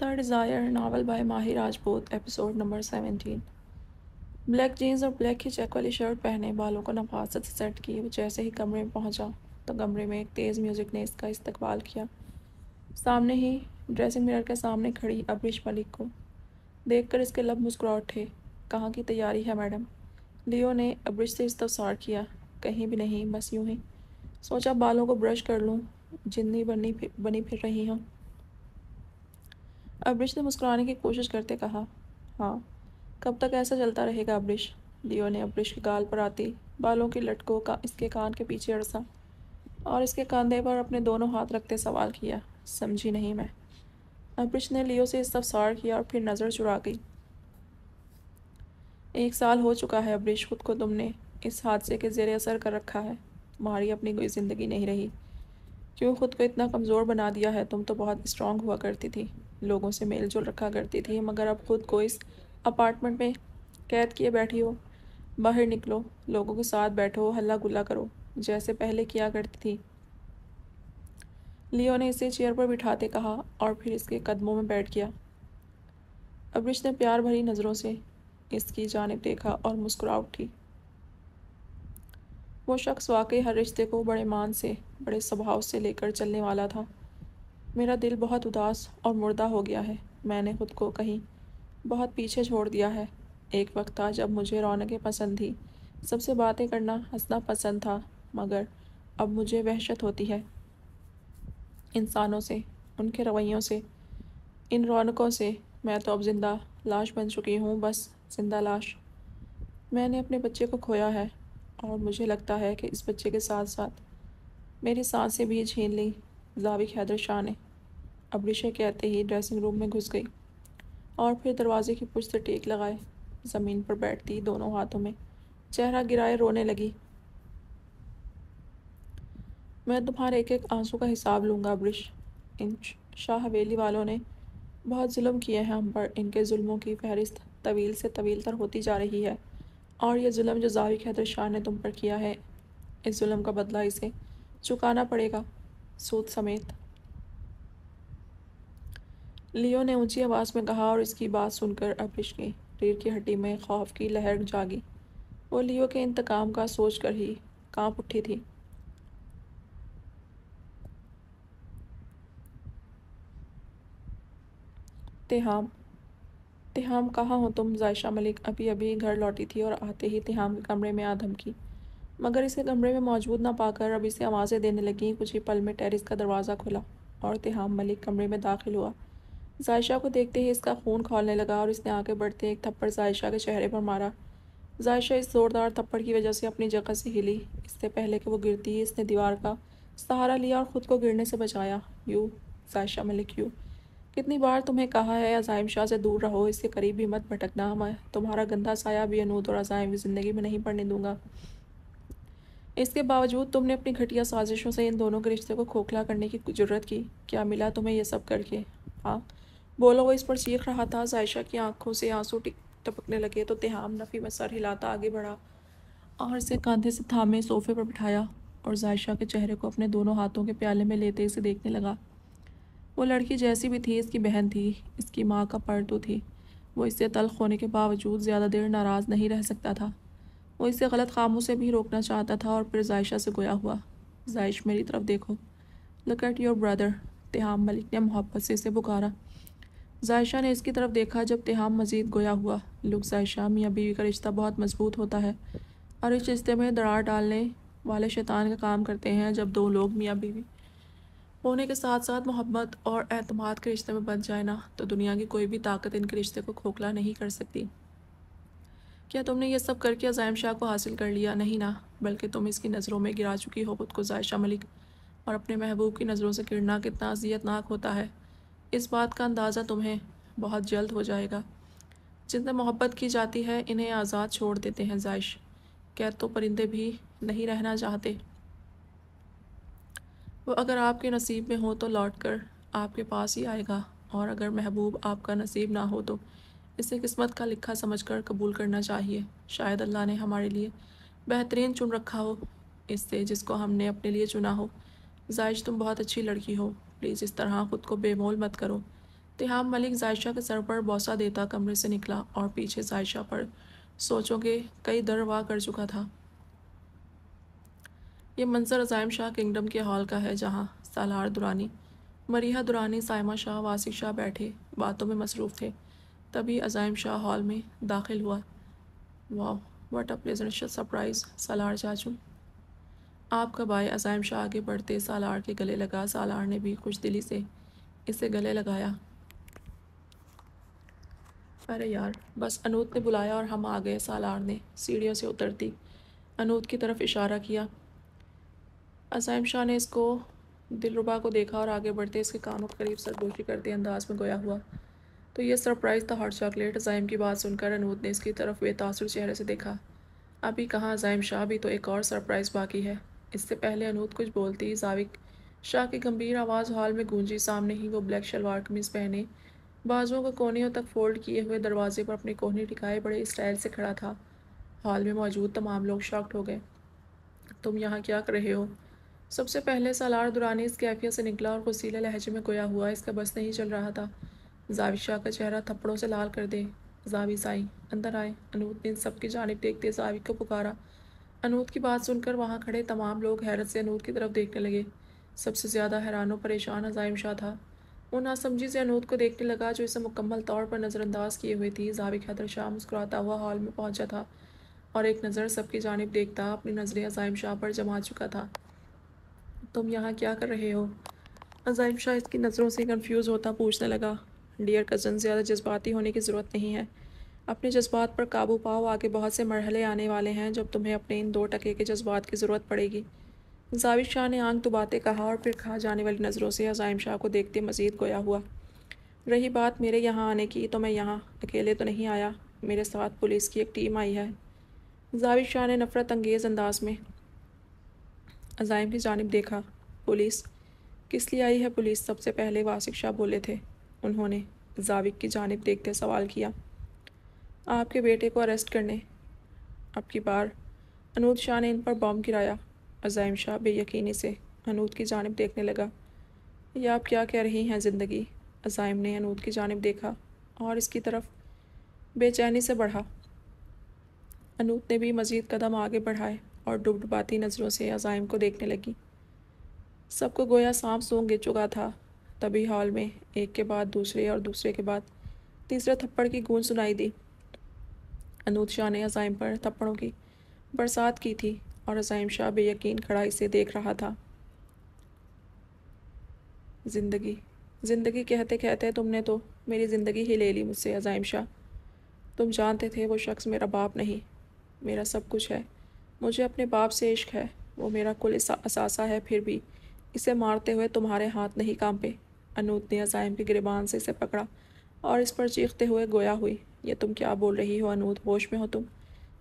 The desire novel by Mahi Rajput episode number seventeen black jeans और black ही check वाली shirt पहने, बालों को नफासत से सेट किए वो जैसे ही कमरे में पहुँचा तो कमरे में एक तेज़ म्यूज़िक ने इसका इस्तकबाल किया। सामने ही ड्रेसिंग मिरर के सामने खड़ी अब्रिश मलिक को देखकर इसके लब मुस्कुरा उठे। कहाँ की तैयारी है मैडम? लियो ने अब्रिश से इस्तफसार किया, कहीं भी नहीं, बस यूँ ही। सोचा बालों को ब्रश कर लूँ जितनी बनी बनी फिर रही हूँ। अब्रिश ने मुस्कुराने की कोशिश करते कहा हाँ कब तक ऐसा चलता रहेगा अब्रिश? लियो ने अब्रिश के गाल पर आती बालों की लटकों का इसके कान के पीछे अड़सा और इसके कंधे पर अपने दोनों हाथ रखते सवाल किया, समझी नहीं मैं। अब्रिश ने लियो से इस इस्तफसार किया और फिर नज़र चुरा गई। एक साल हो चुका है अब्रिश खुद को तुमने इस हादसे के जेर असर कर रखा है। तुम्हारी अपनी कोई ज़िंदगी नहीं रही। क्यों खुद को इतना कमज़ोर बना दिया है? तुम तो बहुत स्ट्रांग हुआ करती थी। लोगों से मेल जोल रखा करती थी, मगर अब खुद को इस अपार्टमेंट में कैद किए बैठी हो। बाहर निकलो, लोगों के साथ बैठो हल्ला गुल्ला करो, जैसे पहले किया करती थी। लियो ने इसे चेयर पर बिठाते कहा और फिर इसके कदमों में बैठ गया। अब्रिश ने प्यार भरी नज़रों से इसकी जानब देखा और मुस्कुरा उठी। वो शख्स वाकई हर रिश्ते को बड़े मान से, बड़े स्वभाव से लेकर चलने वाला था। मेरा दिल बहुत उदास और मुर्दा हो गया है। मैंने खुद को कहीं बहुत पीछे छोड़ दिया है। एक वक्त था जब मुझे रौनकें पसंद थी। सबसे बातें करना, हंसना पसंद था, मगर अब मुझे वहशत होती है। इंसानों से, उनके रवैयों से, इन रौनकों से मैं तो अब ज़िंदा लाश बन चुकी हूँ, बस ज़िंदा लाश। मैंने अपने बच्चे को खोया है और मुझे लगता है कि इस बच्चे के साथ साथ मेरी साँसें भी छीन ली। जाविक हैदर शाह ने अब्रिशा कहते ही ड्रेसिंग रूम में घुस गई और फिर दरवाजे की पुछ से टेक लगाए। ज़मीन पर बैठती दोनों हाथों में चेहरा गिराए रोने लगी। मैं तुम्हारे एक एक आँसू का हिसाब लूँगा अब्रिश इन शाह हवेली वालों ने बहुत जुल्म किए हैं हम पर इनके जुल्मों की फहरिस्त तवील से तवील तर होती जा रही है और यह जुल्म जो जाविक हैदर शाह ने तुम पर किया है, इस जुल्म का बदला इसे चुकाना पड़ेगा। सूद समेत। लियो ने ऊँची आवाज़ में कहा और इसकी बात सुनकर अब्रिश की रीढ़ की हड्डी में खौफ की लहर जागी। वो लियो के इंतकाम का सोच कर ही काँप उठी थी। तिहाम तिहाम कहाँ हो तुम, जायशा मलिक? अभी अभी घर लौटी थी और आते ही तिहाम के कमरे में आधम की मगर इसे कमरे में मौजूद ना पाकर अब इसे आवाज़ें देने लगी। कुछ ही पल में टेरिस का दरवाज़ा खुला और तिहाम मलिक कमरे में दाखिल हुआ। जायशा को देखते ही इसका खून खोलने लगा और इसने आगे बढ़ते एक थप्पड़ जायशा के चेहरे पर मारा। जायशा इस ज़ोरदार थप्पड़ की वजह से अपनी जगह से हिली। इससे पहले कि वो गिरती ही इसने दीवार का सहारा लिया और ख़ुद को गिरने से बचाया। You, Jaysha Malik, you. कितनी बार तुम्हें कहा है, अजाइम शाह से दूर रहो इसके करीब भी मत भटकना। मैं तुम्हारा गंदा साया भी अनूद और अजाइम ज़िंदगी में नहीं पड़ने दूँगा। इसके बावजूद तुमने अपनी घटिया साजिशों से इन दोनों के रिश्ते को खोखला करने की ज़रूरत की। क्या मिला तुम्हें यह सब करके? हाँ। बोलो, वो इस पर चीख रहा था। जायशा की आँखों से आँसू टपकने लगे तो तिहाम नफ़ी में सर हिलाता आगे बढ़ा। और इसे कंधे से थामे सोफे पर बिठाया और जायशा के चेहरे को अपने दोनों हाथों के प्याले में लेते इसे देखने लगा। वो लड़की जैसी भी थी, इसकी बहन थी, इसकी माँ का पर्दू थी। वो इससे तल्ख होने के बावजूद ज़्यादा देर नाराज़ नहीं रह सकता था। वो इसे गलत कामों से भी रोकना चाहता था और फिर जायशा से गोया हुआ। जायश, मेरी तरफ़ देखो। Look at your brother Tiham Malik ने मोहब्बत से इसे पुकारा। जायशा ने इसकी तरफ़ देखा जब तिहाम मज़ीद गोया हुआ। लुक जायशा, मियाँ बीवी का रिश्ता बहुत मज़बूत होता है और इस रिश्ते में दरार डालने वाले शैतान का काम करते हैं जब दो लोग मियाँ बीवी होने के साथ साथ मोहब्बत और अहतमाद के रिश्ते में बन जाए ना तो दुनिया की कोई भी ताकत इनके रिश्ते को खोखला नहीं कर सकती। क्या तुमने ये सब करके अजायम शाह को हासिल कर लिया? नहीं ना, बल्कि तुम इसकी नज़रों में गिरा चुकी हो खुद को, जायशा मलिक। और अपने महबूब की नज़रों से गिरना कितना अजियतनाक होता है। इस बात का अंदाज़ा तुम्हें बहुत जल्द हो जाएगा। जिनसे मोहब्बत की जाती है, इन्हें आज़ाद छोड़ देते हैं, जायश। कैद तो परिंदे भी नहीं रहना चाहते। वो अगर आपके नसीब में हो तो लौट कर आपके पास ही आएगा। और अगर महबूब आपका नसीब ना हो तो इसे किस्मत का लिखा समझकर कबूल करना चाहिए। शायद अल्लाह ने हमारे लिए बेहतरीन चुन रखा हो, इससे जिसको हमने अपने लिए चुना हो। जायश, तुम बहुत अच्छी लड़की हो। प्लीज़, इस तरह ख़ुद को बेमोल मत करो। तिहाम मलिक जायशा के सर पर बौसा देता कमरे से निकला और पीछे जायशा पर सोचों के कई दर वाह कर चुका था। ये मंजर अजायम शाह किंगडम के हॉल का है, जहाँ सालार दुरानी, मरीहा दुरानी साइमा शाह, वासिक शाह बैठे, बातों में मसरूफ़ थे। तभी अजायम शाह हॉल में दाखिल हुआ। वाह what a pleasant surprise Salar चाचू। आपका भाई अजायम शाह आगे बढ़ते सालार के गले लगा। सालार ने भी खुश दिली से इसे गले लगाया। अरे यार, बस अनूत ने बुलाया और हम आ गए। सालार ने सीढ़ियों से उतरती अनूत की तरफ़ इशारा किया। अजायम शाह ने इसको दिलरुबा को देखा और आगे बढ़ते इसके कानों के करीब सरगोशी करते अंदाज में गोया हुआ। तो ये सरप्राइज़ था हॉट चॉकलेट। अजायम की बात सुनकर अनूद ने इसकी तरफ़ बेतासुर चेहरे से देखा। अभी कहाँ अजायम शाह? भी तो एक और सरप्राइज़ बाकी है। इससे पहले अनूद कुछ बोलती, जाविक शाह की गंभीर आवाज़ हॉल में गूंजी सामने ही वो ब्लैक शलवार कमीज़ पहने। बाजुओं को कोनियों तक फोल्ड किए हुए दरवाजे पर अपनी कोहनी टिकाए बड़े स्टाइल से खड़ा था। हॉल में मौजूद तमाम लोग शॉक्ड हो गए। तुम यहाँ क्या कर रहे हो? सबसे पहले सालार दुरानी इस कैफियत से निकला और खुशीले लहजे में गोया हुआ। इसका बस नहीं चल रहा था। जाविद शाह का चेहरा थप्पड़ों से लाल कर दे। जाविद आई अंदर आए। अनूत ने सबकी जानब देखते जाविद को पुकारा। अनूत की बात सुनकर वहाँ खड़े तमाम लोग हैरत से अनूत की तरफ़ देखने लगे। सबसे ज़्यादा हैरान और परेशान अजायम शाह था। वो नासमझी से अनूत को देखने लगा जो इसे मुकम्मल तौर पर नज़रअंदाज किए हुए थी। जाविक हैदर शाह मुस्कुराता हुआ हॉल में पहुँचा था और एक नज़र सबकी जानब देखता अपनी नज़रें अजायम शाह पर जमा चुका था। तुम यहाँ क्या कर रहे हो? अजायम शाह इसकी नज़रों से कंफ्यूज होता पूछने लगा। डियर कज़न ज़्यादा जज्बाती होने की ज़रूरत नहीं है। अपने जज्बात पर काबू पाओ, आगे बहुत से मरहले आने वाले हैं जब तुम्हें अपने इन दो टके के जज्बात की ज़रूरत पड़ेगी। जाविद शाह ने आँख बातें कहा और फिर खा जाने वाली नज़रों से अजायम शाह को देखते मज़ीद गोया हुआ। रही बात मेरे यहाँ आने की तो मैं यहाँ अकेले तो नहीं आया, मेरे साथ पुलिस की एक टीम आई है। जाविद शाह ने नफ़रत अंगेज़ अंदाज में अजायम की जानब देखा, पुलिस? किस लिए आई है पुलिस? सबसे पहले वासिक शाह बोले थे। उन्होंने जाविक की जानब देखते सवाल किया। आपके बेटे को अरेस्ट करने। अब की बार, अनूद शाह ने इन पर बॉम्ब गिराया। अजायम शाह बेयकीनी से अनूद की जानब देखने लगा। यह आप क्या कह रही हैं ज़िंदगी? अजायम ने अनूद की जानब देखा और इसकी तरफ़ बेचैनी से बढ़ा। अनूद ने भी मज़ीद कदम आगे बढ़ाए और डुबडुबाती नज़रों से अजायम को देखने लगी। सबको गोया सांप गिर चुका था। तभी हॉल में एक के बाद दूसरे और दूसरे के बाद तीसरे थप्पड़ की गूंज सुनाई दी। अनूद शाह ने अजायम पर थप्पड़ों की बरसात की थी और अजाइम शाह बेयकीन खड़ा इसे देख रहा था। ज़िंदगी ज़िंदगी कहते कहते तुमने तो मेरी ज़िंदगी ही ले ली मुझसे अजाइम शाह। तुम जानते थे वो शख्स मेरा बाप नहीं, मेरा सब कुछ है। मुझे अपने बाप से इश्क है, वो मेरा कुल असासा है फिर भी। इसे मारते हुए तुम्हारे हाथ नहीं कांपे। अनूत ने अजायम की गिरबान से इसे पकड़ा और इस पर चीखते हुए गोया हुई, ये तुम क्या बोल रही हो अनूत? होश में हो तुम?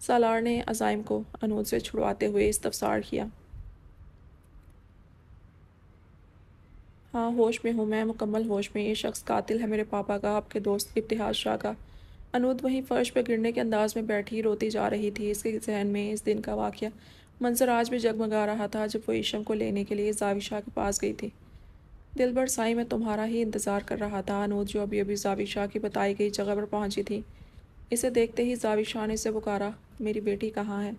सालार ने अजायम को अनूत से छुड़वाते हुए इस्तफसार किया। हाँ होश में हूँ मैं, मुकम्मल होश में। ये शख्स कातिल है मेरे पापा का, आपके दोस्त इब्तिहाज शाह का। अनूद वहीं फ़र्श पर गिरने के अंदाज में बैठी रोती जा रही थी। इसके जहन में इस दिन का वाक़ मंजर आज भी जगमगा रहा था, जब वो ईशम को लेने के लिए जाविशा के पास गई थी। दिल भर साई में तुम्हारा ही इंतज़ार कर रहा था अनूद जो अभी अभी जाविशा की बताई गई जगह पर पहुँची थी। इसे देखते ही जाविशा ने इसे पुकारा, मेरी बेटी कहाँ है?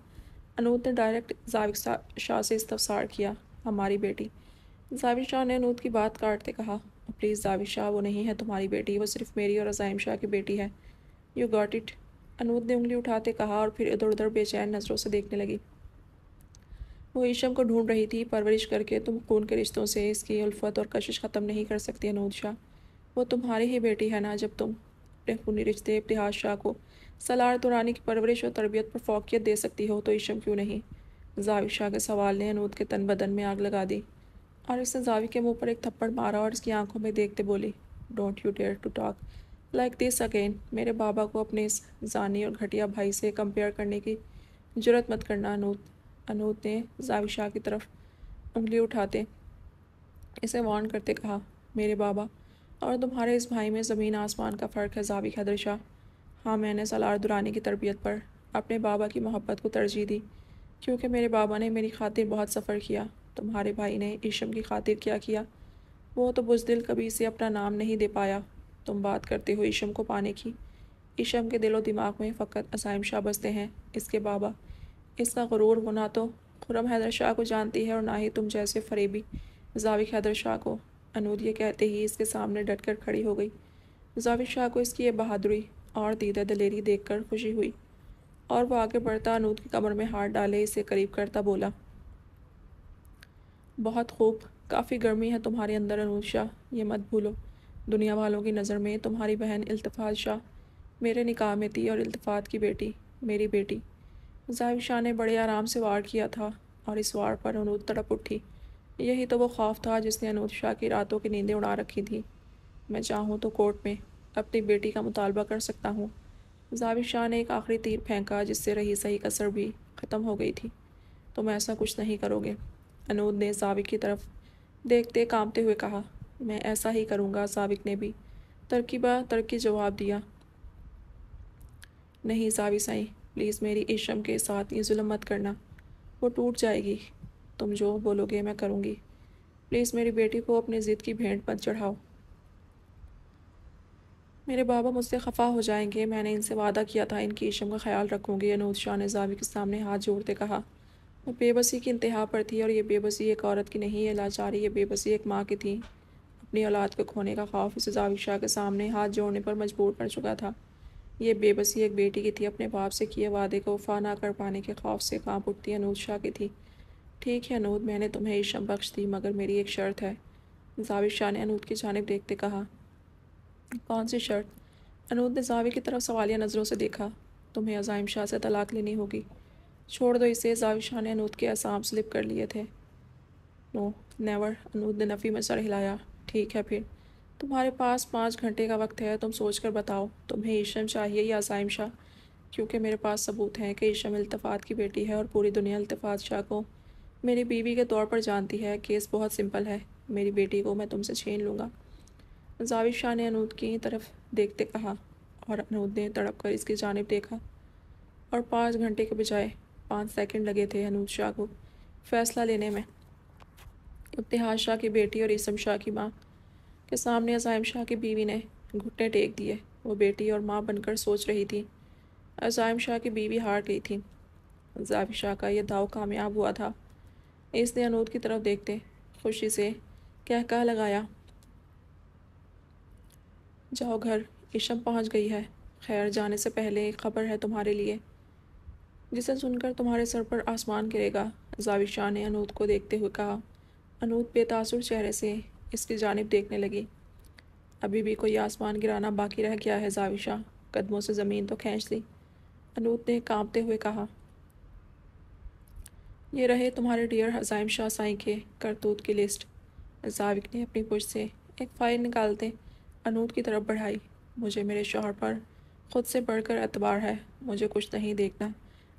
अनूद ने डायरेक्ट जाविक शाह से इस्तफसार किया, हमारी बेटी। जाविद शाह ने अनूद की बात काटते कहा, प्लीज़ जाविद शाह, वो नहीं है तुम्हारी बेटी, वो सिर्फ़ मेरी और अजाइम शाह की बेटी है। यू गॉट इट अनूद ने उंगली उठाते कहा और फिर इधर उधर बेचैन नज़रों से देखने लगी। वो ईशम को ढूंढ रही थी परवरिश करके, तुम खून के रिश्तों से इसकी उल्फत और कशिश ख़त्म नहीं कर सकती अनूद शाह। वो तुम्हारी ही बेटी है ना जब तुम अपने खूनी रिश्ते इब्तिहाज शाह को सलार दुरानी की परवरिश और तरबियत पर फोकियत दे सकती हो तो ईशम क्यों नहीं? जाविद शाह के सवाल ने अनूद के तन बदन में आग लगा दी और इसने जावी के मुँह पर एक थप्पड़ मारा और इसकी आँखों में देखते बोली don't you dare to talk like this again मेरे बाबा को अपने इस जानी और घटिया भाई से कंपेयर करने की ज़रूरत मत करना अनूत अनूत ने जाविशा की तरफ़ उंगली उठाते। इसे वार्न करते कहा, मेरे बाबा, और तुम्हारे इस भाई में ज़मीन आसमान का फ़र्क है जावी खदर शाह हाँ मैंने सलार दुरानी की तरबियत पर अपने बाबा की मोहब्बत को तरजीह दी, क्योंकि मेरे बाबा ने मेरी खातिर बहुत सफ़र किया, तुम्हारे भाई ने ईशम की खातिर क्या किया। वो तो बुजदिल कभी से अपना नाम नहीं दे पाया। तुम बात करते हो ईशम को पाने की। ईशम के दिलो दिमाग में फ़कत असाइम शाह बसते हैं, इसके बाबा इसका गरूर वो ना तो खुरम हैदर शाह को जानती है और ना ही तुम जैसे फरेबी। जाविक हैदर शाह को अनूद ये कहते ही इसके सामने डट कर खड़ी हो गई। जाविक शाह को इसकी ये बहादुरी और दीदा दलेरी देखकर खुशी हुई और वो आगे बढ़ता अनूद की कमर में हाथ डाले इसे करीब करता बोला, बहुत खूब। काफ़ी गर्मी है तुम्हारे अंदर अनूद शाह। ये मत भूलो। दुनिया वालों की नज़र में तुम्हारी बहन इल्तफ़ात शाह, मेरे निकाह में थी और इल्तफ़ात की बेटी, मेरी बेटी। ज़ाहिर शाह ने बड़े आराम से वार किया था और इस वार पर अनूद तड़प उठी। यही तो वो खौफ था जिसने अनूद शाह की रातों की नींदें उड़ा रखी थी। मैं चाहूँ तो कोर्ट में अपनी बेटी का मुतालबा कर सकता हूँ। जाविद शाह ने एक आखिरी तीर फेंका जिससे रही सही कसर भी ख़त्म हो गई थी। तुम ऐसा कुछ नहीं करोगे, अनूद ने जाविक की तरफ़ देखते कामते हुए कहा। मैं ऐसा ही करूँगा जाविक ने भी। तरकीबा तरकी जवाब दिया। नहीं जावी साई प्लीज़ मेरी इशम के साथ ये जुल्म मत करना। वो टूट जाएगी। तुम जो बोलोगे मैं करूँगी। प्लीज़ मेरी बेटी को अपनी ज़िद की भेंट मत चढ़ाओ। मेरे बाबा मुझसे खफा हो जाएँगे। मैंने इनसे वादा किया था। इनकी इशम का ख्याल रखूँगी। अनूद शाह ने जावी के सामने हाथ जोड़ते कहा। वो बेबसी की इंतहा पर थी और ये बेबसी एक औरत की नहीं है लाचारी, ये बेबसी एक माँ की थी। अपनी औलाद को खोने का खौफ इसे जावी शाह के सामने हाथ जोड़ने पर मजबूर कर चुका था। ये बेबसी एक बेटी की थी, अपने बाप से किए वादे को वफा ना कर पाने के खौफ से काँप उठती अनूद शाह की थी। ठीक है अनूद मैंने तुम्हें इशम बख्श दी, मगर मेरी एक शर्त है। जाविद शाह ने अनूद की जानब देखते कहा। कौन सी शर्त? अनूद ने जावी की तरफ़ सवालिया नज़रों से देखा। तुम्हें अजाइम शाह से तलाक लेनी होगी। छोड़ दो इसे जावी शाह ने अनूद के असाम स्लिप कर लिए थे। नो, नेवर अनूद ने नफ़ी में सर हिलाया। ठीक है फिर। तुम्हारे पास पाँच घंटे का वक्त है, तुम सोच कर बताओ, तुम्हें ईशम चाहिए या अजाइम शाह? क्योंकि मेरे पास सबूत हैं कि ईशम अल्तफ़ात की बेटी है और पूरी दुनिया अल्तफ़ात शाह को मेरी बीवी के तौर पर जानती है। केस बहुत सिंपल है, मेरी बेटी को मैं तुमसे छीन लूँगा। जाविद शाह ने अनूद की तरफ़ देखते कहा और अनूद ने तड़प कर इसकी जानब देखा और पाँच घंटे के बजाय पाँच सेकंड लगे थे अनूद शाह को फ़ैसला लेने में। इब्तिहाज शाह की बेटी और इसम शाह की माँ के सामने अजाइम शाह की बीवी ने घुटने टेक दिए। वो बेटी और माँ बनकर सोच रही थी। अजाइम शाह की बीवी हार गई थी। जाविद शाह का यह दाव कामयाब हुआ था। इसने अनूद की तरफ़ देखते खुशी से कह कह लगाया, जाओ घर इशम पहुँच गई है। खैर, जाने से पहले एक ख़बर है तुम्हारे लिए, जिसे सुनकर तुम्हारे सर पर आसमान गिरेगा। जाविद शाह ने अनूद को देखते हुए कहा। अनूद बेतासुर चेहरे से इसकी जानब देखने लगी। अभी भी कोई आसमान गिराना बाकी रह गया है जाविद शाह कदमों से ज़मीन तो खींच ली। अनूद ने कांपते हुए कहा, ये रहे तुम्हारे डियर हजाइम शाह साई के करतूत की लिस्ट। जाविक ने अपनी पुश से एक फ़ाइल निकालते अनूद की तरफ़ बढ़ाई। मुझे मेरे शोहर पर ख़ुद से बढ़कर एतबार है, मुझे कुछ नहीं देखना।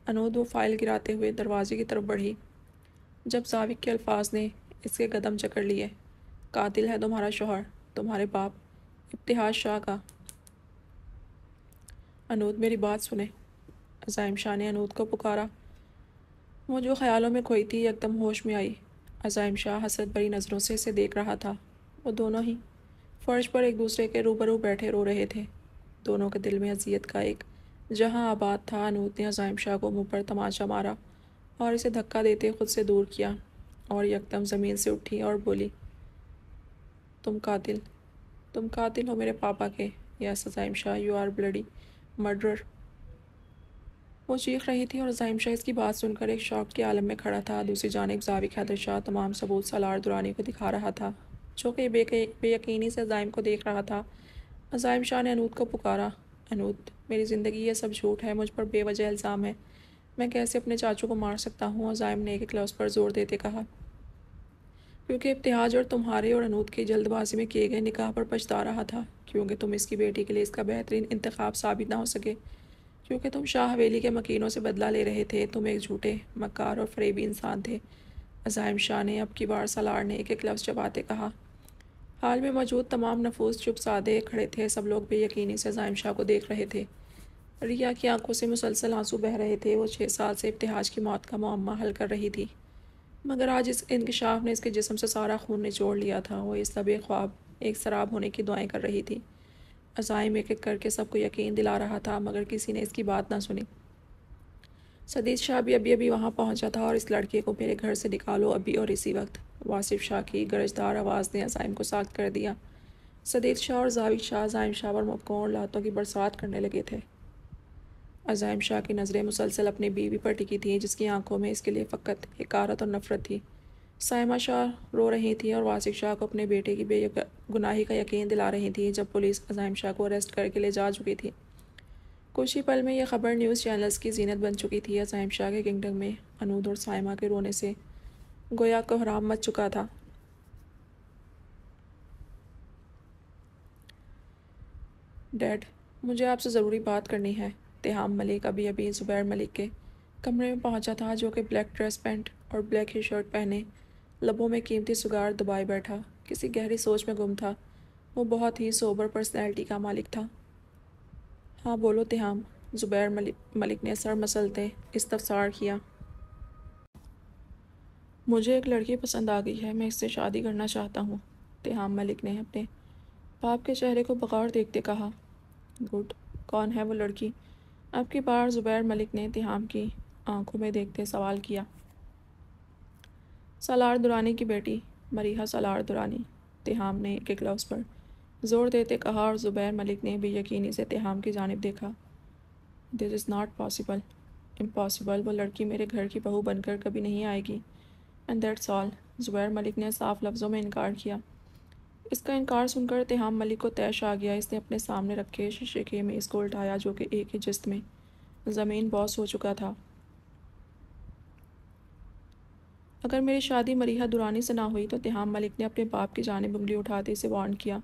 अनूद वो फ़ाइल गिराते हुए दरवाजे की तरफ़ बढ़ी। जब जाविक के अल्फाज ने इसके कदम चकड़ लिए कातिल है तुम्हारा शोहर, तुम्हारे बाप इब्तिहाज शाह का। अनूद, मेरी बात सुने। अजाइम शाह ने अनूद को पुकारा। वो जो ख्यालों में खोई थी, एकदम होश में आई। अजाइम शाह हसरत भरी नज़रों से इसे देख रहा था। वो दोनों ही फर्श पर एक दूसरे के रूबरू बैठे रो रहे थे। दोनों के दिल में अजियत का एक जहाँ आबाद था, अनूद ने अजाइम शाह को मुँह पर तमाचा मारा और इसे धक्का देते खुद से दूर किया और यकदम ज़मीन से उठी और बोली तुम कातिल। तुम कातिल हो मेरे पापा के। Yes Azaim Shah you are bloody murder वो चीख रही थी और अजाइम शाह इसकी बात सुनकर एक शौक के आलम में खड़ा था। दूसरी जानब जाविक हैदर शाह तमाम सबूत, सलार, दुरानी को दिखा रहा था, जो कि बेयकीनी से अजाइम को देख रहा था। अजाइम शाह ने अनूद को पुकारा। अनूद मेरी ज़िंदगी ये सब झूठ है, मुझ पर बेवजह इल्ज़ाम है। मैं कैसे अपने चाचू को मार सकता हूँ? अजाइम ने एक लफ्ज़ पर ज़ोर देते कहा। क्योंकि इब्तिहाज और तुम्हारे और अनूद की जल्दबाजी में किए गए निकाह पर पछता रहा था, क्योंकि तुम इसकी बेटी के लिए इसका बेहतरीन इंतखब साबित ना हो सके। क्योंकि तुम शाह हवेली के मकीनों से बदला ले रहे थे, तुम एक झूठे मकार और फरेबी इंसान थे अजायम शाह ने अब की बार सलार ने एक एक लफ्ज़ चबाते कहा। हाल में मौजूद तमाम नफूस चुप सादे खड़े थे, सब लोग बेयकीनी से अजायम शाह को देख रहे थे। रिया की आँखों से मुसलसल आँसू बह रहे थे, वो छः साल से इब्तहाज की मौत का मामा हल कर रही थी। मगर आज इस इनकशाफ ने इसके जिसम से सारा खून निचोड़ लिया था। वो इस तब ख्वाब, एक शराब होने की दुआएँ कर रही थी। अजाइम एक एक करके सबको यकीन दिला रहा था, मगर किसी ने इसकी बात ना सुनी। सदीद शाह भी अभी अभी वहाँ पहुँचा था और इस लड़के को मेरे घर से निकालो अभी और इसी वक्त। वासिफ शाह की गरजदार आवाज़ ने अजाइम को साख्त कर दिया। सदीद शाह और जाविद शाह जाइम शाह और और लातों की बरसात करने लगे थे। अजाइम शाह की नज़रें मुसलसल अपनी बीवी पर टिकी थी, जिसकी आँखों में इसके लिए फ़कत हकारत और नफ़रत थी। साइमा शाह रो रही थी और वासिक शाह को अपने बेटे की बेगुनाही का यकीन दिला रही थी, जब पुलिस अजाइम शाह को अरेस्ट करके ले जा चुकी थी। कुछ ही पल में यह ख़बर न्यूज़ चैनल्स की जीनत बन चुकी थी। अजाइम शाह के किंगडम में अनूद और साइमा के रोने से गोया को हराम मच चुका था। डैड, मुझे आपसे ज़रूरी बात करनी है। तिहाम मलिक अभी अभी ज़ुबैर मलिक के कमरे में पहुँचा था, जो कि ब्लैक ड्रेस पैंट और ब्लैक ही शर्ट पहने लबों में कीमती सुगार दबाए बैठा। किसी गहरी सोच में गुम था। वो बहुत ही सोबर पर्सनैलिटी का मालिक था। हाँ बोलो तिहाम, ज़ुबैर मलिक मलिक ने सर मसलते इस्तफसार किया। मुझे एक लड़की पसंद आ गई है, मैं इससे शादी करना चाहता हूँ, तिहाम मलिक ने अपने बाप के चेहरे को बगौर देखते कहा। गुड, कौन है वो लड़की? आपकी बार ज़ुबैर मलिक ने तिहाम की आँखों में देखते सवाल किया। सलार दुरानी की बेटी, मरीहा सलार दुरानी तिहाम ने एक एक लफ्ज़ पर ज़ोर देते कहा और ज़ुबैर मलिक ने भी यकीनी से तिहाम की जानब देखा। This is not possible impossible वो लड़की मेरे घर की बहू बनकर कभी नहीं आएगी। And that's all Zubair Malik ने साफ़ लफ्ज़ों में इनकार किया। इसका इनकार सुनकर तिहाम मलिक को तैश आ गया। इसने अपने सामने रखे शीशे के में इसको उल्टाया, जो कि एक ही जिस्त में। ज़मीन बॉस हो चुका था। अगर मेरी शादी मरीहा दुरानी से ना हुई तो तिहाम मलिक ने अपने बाप की जानब उंगली उठाते इसे वार्न किया।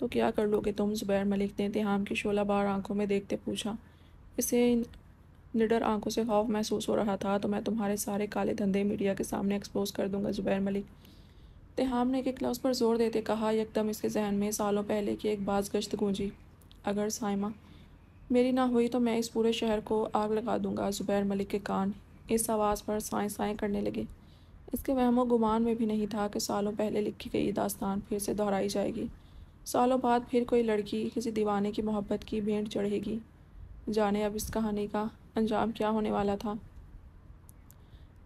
तो क्या कर लोगे तुम? ज़ुबैर मलिक ने तिहाम की शोला बार आँखों में देखते पूछा। इसे निडर आँखों से खौफ महसूस हो रहा था तो मैं तुम्हारे सारे काले धंधे मीडिया के सामने एक्सपोज कर दूँगा, ज़ुबैर मलिक। तिहाम ने एक लफ्ज़ पर ज़ोर देते कहा, यकदम इसके जहन में सालों पहले की एक बाज गश्त गूंजी। अगर साइमा, मेरी ना हुई तो मैं इस पूरे शहर को आग लगा दूँगा, ज़ुबैर मलिक के कान इस आवाज़ पर साएँ साएँ करने लगे। इसके वहमो गुमान में भी नहीं था कि सालों पहले लिखी गई दास्तान फिर से दोहराई जाएगी। सालों बाद फिर कोई लड़की किसी दीवाने की मोहब्बत की भेंट चढ़ेगी। जाने अब इस कहानी का अंजाम क्या होने वाला था?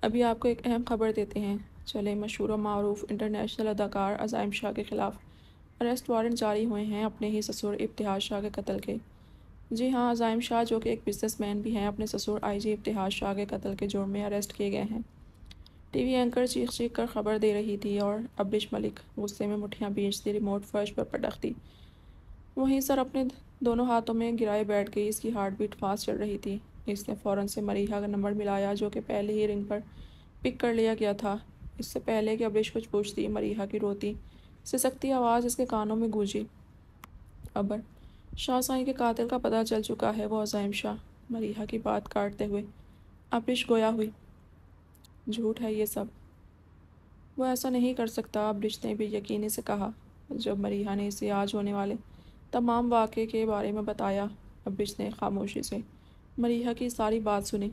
अभी आपको एक अहम खबर देते हैं। चले मशहूर मरूफ इंटरनेशनल अदाकार अजाइम शाह के ख़िलाफ़ अरेस्ट वारंट जारी हुए हैं अपने ही ससुर इब्तिहाज शाह के कत्ल के। जी हाँ अजाइम शाह जो कि एक बिजनेसमैन भी हैं, अपने ससुर आईजी इब्तिहाज शाह के कत्ल के जुर्म में अरेस्ट किए गए हैं। टीवी एंकर चीख चीख कर खबर दे रही थी और अब्रिश मलिक गुस्से में मुठियाँ बींचती रिमोट फर्श पर पटकती। वहीं सर अपने दोनों हाथों में गिराए बैठ गई, इसकी हार्ट बीट फास्ट चल रही थी। इसने फ़ौरन से मरीहा का नंबर मिलाया, जो कि पहले ही रिंग पर पिक कर लिया गया था। इससे पहले कि अब्रिश कुछ पूछती, मरीहा की रोती सिसकती आवाज़ इसके कानों में गूंजी। अबर, शाह साई के कातिल का पता चल चुका है वो अजाइम शाह, मरीहा की बात काटते हुए। अब्रिश गोया हुई। झूठ है ये सब। वो ऐसा नहीं कर सकता अब्रिश ने भी यकीनी से कहा। जब मरीहा ने इसे आज होने वाले तमाम वाक़े के बारे में बताया अब्रिश ने खामोशी से मरीहा की सारी बात सुनी।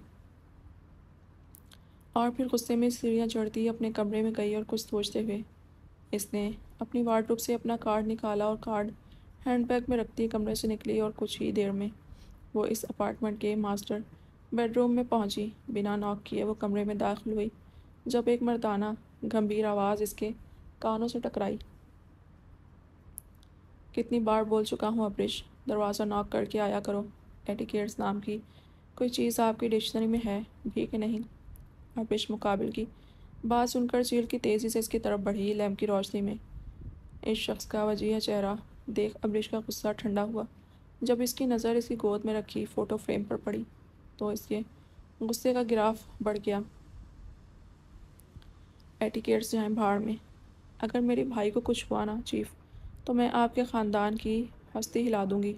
और फिर गुस्से में सीढ़ियाँ चढ़ती अपने कमरे में गई और कुछ सोचते हुए, इसने अपनी वार्डरूब से अपना कार्ड निकाला और कार्ड हैंडबैग में रखती कमरे से निकली और कुछ ही देर में वो इस अपार्टमेंट के मास्टर बेडरूम में पहुँची। बिना नॉक किए वो कमरे में दाखिल हुई, जब एक मर्दाना गंभीर आवाज़ इसके कानों से टकराई। कितनी बार बोल चुका हूँ अब्रिश दरवाज़ा नॉक करके आया करो। एटिकेट्स नाम की कोई चीज़ आपकी डिक्शनरी में है, भी कि नहीं? अबिश मुकाबिल की। बात सुनकर चील की तेज़ी से इसकी तरफ़ बढ़ी लैम्प की रोशनी में। इस शख्स का वजीह चेहरा देख अबरिश का गुस्सा ठंडा हुआ। जब इसकी नज़र इसकी गोद में रखी, फ़ोटो फ्रेम पर पड़ी तो इसके गुस्से का गिराफ बढ़ गया। एटिकेट्स जाएँ भाड़ में। अगर मेरे भाई को कुछ हुआ ना, चीफ तो मैं आपके ख़ानदान की हस्ती हिला दूँगी।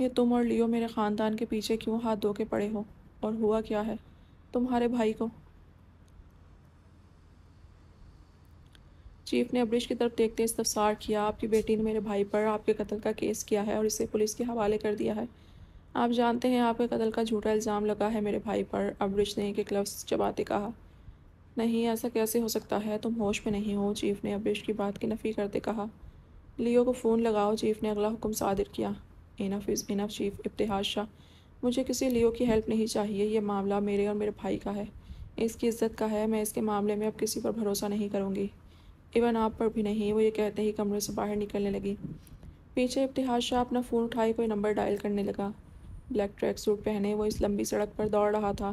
ये तुम और लियो मेरे ख़ानदान के पीछे क्यों हाथ धो के पड़े हो? और हुआ क्या है? तुम्हारे भाई को। चीफ ने अब्रिश की तरफ़ देखते इस्तफसार किया, आपकी बेटी ने मेरे भाई पर आपके कत्ल का केस किया है और इसे पुलिस के हवाले कर दिया है। आप जानते हैं आपके कत्ल का झूठा इल्ज़ाम लगा है मेरे भाई पर अब्रिश ने एक लफ्ज़ चबाते कहा। नहीं, ऐसा कैसे हो सकता है? तुम होश में नहीं हो, चीफ ने अब्रिश की बात की नफ़ी करते कहा। लियो को फ़ोन लगाओ, चीफ़ ने अगला हुक्म सादिर किया। Enough is enough chief Ibtahaj Shah. मुझे किसी लियो की हेल्प नहीं चाहिए, ये मामला मेरे और मेरे भाई का है। इसकी इज़्ज़त का है, मैं इसके मामले में अब किसी पर भरोसा नहीं करूँगी। इवन आप पर भी नहीं, वो ये कहते ही कमरे से बाहर निकलने लगी। पीछे इब्तहाज शाह अपना फ़ोन उठाए, कोई नंबर डायल करने लगा। ब्लैक ट्रैक सूट पहने, वो इस लंबी सड़क पर दौड़ रहा था।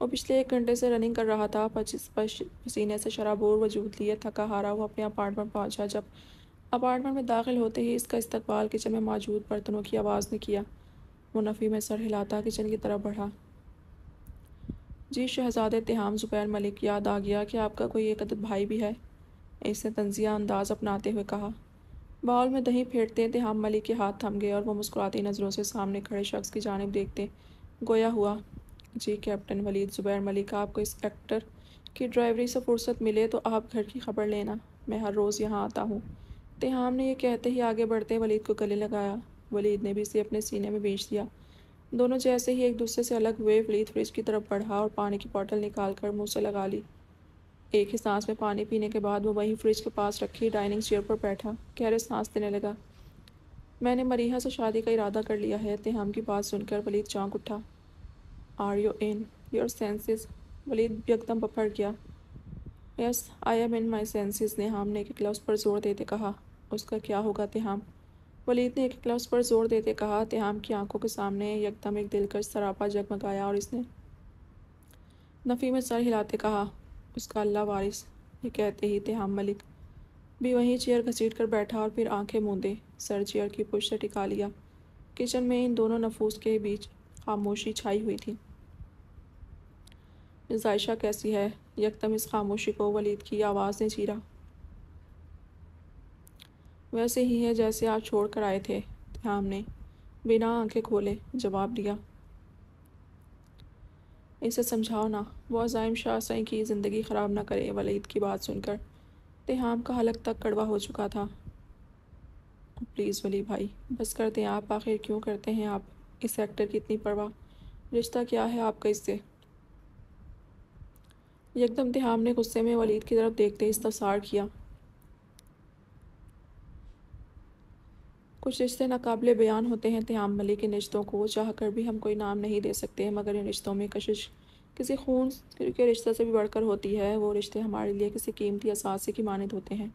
वो पिछले एक घंटे से रनिंग कर रहा था पच्चीस पसीने से शराबोर वजूद लिए, थका हारा वो अपने अपार्टमेंट पहुँचा। जब अपार्टमेंट में दाखिल होते ही इसका इस्तकबाल किचन में मौजूद बर्तनों की आवाज़ ने किया। वो नफ़ी में सर हिलाता किचन की तरफ़ बढ़ा। जी शहजादे तिहाम ज़ुबैर मलिक, याद आ गया कि आपका कोई एक अदद भाई भी है, इसने तंजिया अंदाज अपनाते हुए कहा। बाउल में दही फेंटते तिहाम मलिक के हाथ थम गए और वो मुस्कुराती नज़रों से सामने खड़े शख्स की जानब देखते गोया हुआ। जी कैप्टन वलीद ज़ुबैर मलिक, आपको इस एक्टर की ड्राइवरी से फुर्सत मिले तो आप घर की खबर लेना। मैं हर रोज़ यहाँ आता हूँ। तिहाम ने यह कहते ही आगे बढ़ते वलीद को गले लगाया। वलीद ने भी इसे अपने सीने में बेच दिया। दोनों जैसे ही एक दूसरे से अलग हुए, वलीद फ्रिज की तरफ़ बढ़ा और पानी की बॉटल निकाल कर मुँह से लगा ली। एक ही सांस में पानी पीने के बाद वो वहीं फ्रिज के पास रखी डाइनिंग चेयर पर बैठा गहरे सांस देने लगा। मैंने मरीहा से शादी का इरादा कर लिया है तिहाम की बात सुनकर वलीद चौंक उठा। Are you in your senses Waleed एकदम पकड़ गया। Yes I am in my senses ने हम ने एक लफ्ज़ पर ज़ोर देते कहा। उसका क्या होगा तिहाम वलीद ने एक लफ्ज़ पर ज़ोर देते कहा तिहाम की आँखों के सामने यकदम एक दिलकश सरापा जगमगाया और इसने नफ़ी में सर हिलाते कहा, उसका अल्लाह वारिस, ये कहते ही तिहाम मलिक, भी वहीं चेयर घसीट कर बैठा और फिर आँखें मूंदे, सर चेयर की पुश से टिका लिया। किचन में इन दोनों नफूस के बीच खामोशी छाई हुई थी। जायशा कैसी है? यकदम इस खामोशी को वलीद की आवाज़ ने चीरा। वैसे ही है जैसे आप छोड़ कर आए थे हमने। बिना आँखें खोले जवाब दिया। इसे समझाओ ना। वो अजाइम शाह सही की ज़िंदगी ख़राब ना करे वलीद की बात सुनकर तिहाम का हलक तक कड़वा हो चुका था। प्लीज़ वली भाई, बस कर दें आप आखिर क्यों करते हैं आप? इस एक्टर की इतनी परवाह। रिश्ता क्या है आपका इससे? यकदम तिहाम ने गुस्से में वलीद की तरफ़ देखते इस्तफसार किया। कुछ रिश्ते नाकबिल बयान होते हैं त्याम मलिक के रिश्तों को चाह कर भी हम कोई नाम नहीं दे सकते मगर इन रिश्तों में कशिश किसी खून के रिश्ते से भी बढ़कर होती है, वो रिश्ते हमारे लिए किसी कीमती असासे की मानद होते हैं,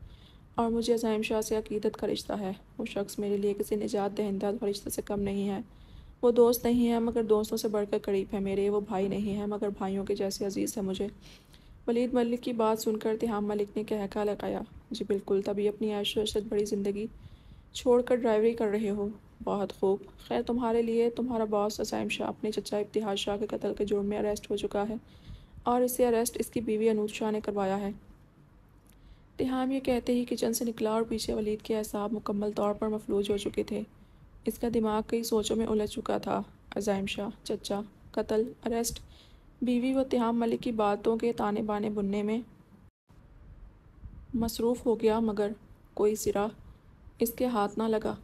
और मुझे अजाइम शाह से अकीदत का रिश्ता है, वो शख्स मेरे लिए किसी निजात दहिंदा रिश्ते से कम नहीं है, वो दोस्त नहीं है, मगर दोस्तों से बढ़कर करीब है मेरे, वो भाई नहीं है, मगर भाइयों के जैसे अज़ीज़ है मुझे, वलीद मलिक की बात सुनकर तिहाम मलिक ने कहका लगाया जी बिल्कुल, तभी अपनी ऐश बड़ी ज़िंदगी छोड़कर ड्राइवरी कर रहे हो? बहुत खूब। खैर, तुम्हारे लिए तुम्हारा बॉस असाइम शाह अपने चचा इब्तिहाज शाह के कत्ल के जुर्म में अरेस्ट हो चुका है और इसे अरेस्ट इसकी बीवी अनूज शाह ने करवाया है। तिहाम ये कहते ही किचन से निकला और पीछे वलीद के एहसाब मुकम्मल तौर पर मफलूज हो चुके थे। इसका दिमाग कई सोचों में उलझ चुका था। अजाइम शाह, चचा, कत्ल अरेस्ट बीवी व तिहाम मलिक की बातों के ताने बाने बुनने में मसरूफ़ हो गया मगर कोई सिरा इसके हाथ ना लगा।